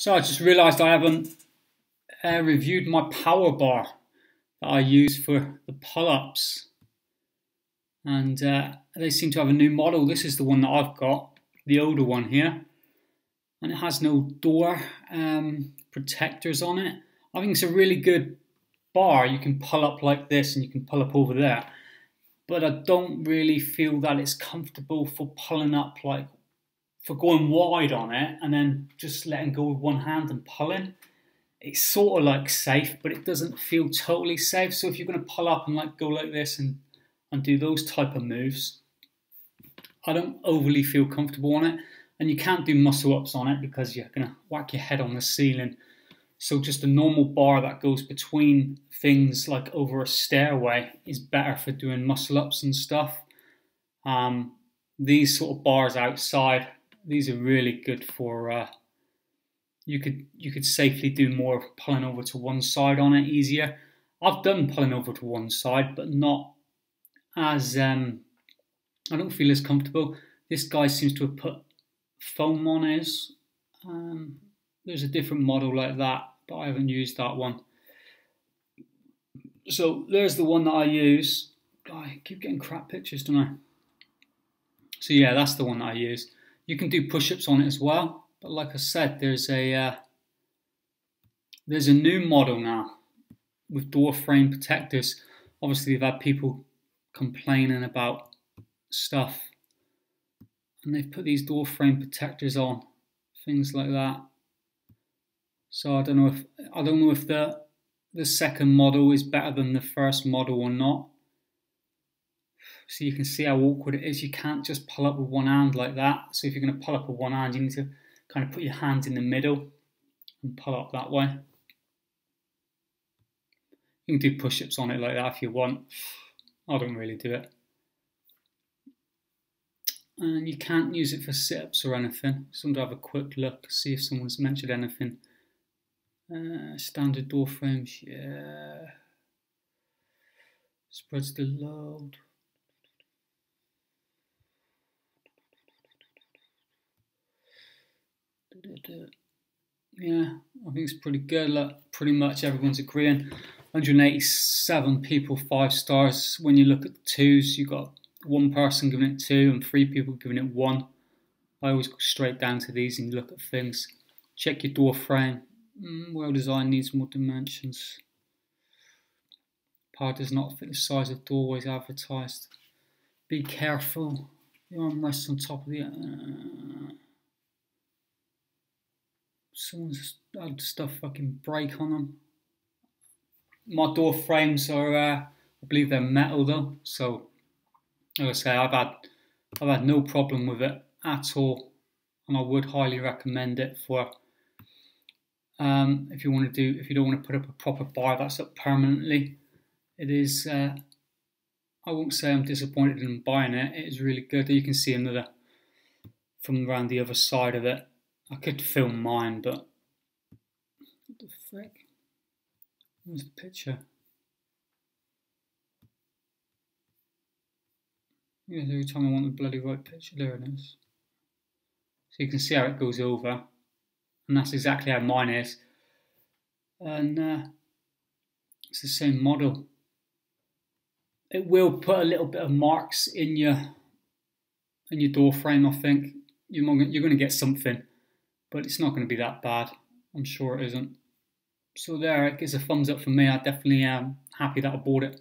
So I just realised I haven't uh, reviewed my power bar that I use for the pull-ups. And uh, they seem to have a new model. This is the one that I've got, the older one here. And it has no door um, protectors on it. I think it's a really good bar. You can pull up like this and you can pull up over there. But I don't really feel that it's comfortable for pulling up like for going wide on it and then just letting go with one hand and pulling. It's sort of like safe, but it doesn't feel totally safe. So if you're going to pull up and like go like this and, and do those type of moves, I don't overly feel comfortable on it. And you can't do muscle ups on it because you're going to whack your head on the ceiling. So just a normal bar that goes between things like over a stairway is better for doing muscle ups and stuff. Um, these sort of bars outside these are really good for uh, you could you could safely do more pulling over to one side on it easier. I've done pulling over to one side, but not as um, I don't feel as comfortable. This guy seems to have put foam on his. Um, there's a different model like that, but I haven't used that one. So there's the one that I use. I keep getting crap pictures, don't I? So yeah, that's the one that I use. You can do push-ups on it as well, but like I said, there's a uh, there's a new model now with door frame protectors. Obviously, they've had people complaining about stuff, and they've put these door frame protectors on, things like that. So I don't know if I don't know if the the second model is better than the first model or not. So you can see how awkward it is. You can't just pull up with one hand like that. So if you're going to pull up with one hand, you need to kind of put your hands in the middle and pull up that way. You can do push-ups on it like that if you want. I don't really do it. And you can't use it for sit-ups or anything. Just want to have a quick look, see if someone's mentioned anything. Uh, standard door frames, yeah. Spreads the load. Yeah, I think it's pretty good. Look, pretty much everyone's agreeing. 187 people, five stars. When you look at the twos, you got one person giving it two and three people giving it one. I always go straight down to these and look at things. Check your door frame. Mm, well designed needs more dimensions. Part does not fit the size of doorways advertised. Be careful. The armrests on top of the. Uh, someone's had stuff fucking break on them. My door frames are, uh, I believe they're metal though, so like I say, I've had, I've had no problem with it at all, and I would highly recommend it for. Um, if you want to do, if you don't want to put up a proper bar that's up permanently, it is. Uh, I won't say I'm disappointed in buying it. It is really good. You can see another from around the other side of it. I could film mine, but what the frick? Where's the picture? Yeah, every time I want the bloody right picture, there it is. So you can see how it goes over, and that's exactly how mine is. And uh, it's the same model. It will put a little bit of marks in your in your door frame. I think you're you're going to get something but it's not going to be that bad. I'm sure it isn't. So there, it gives a thumbs up for me. I definitely am happy that I bought it.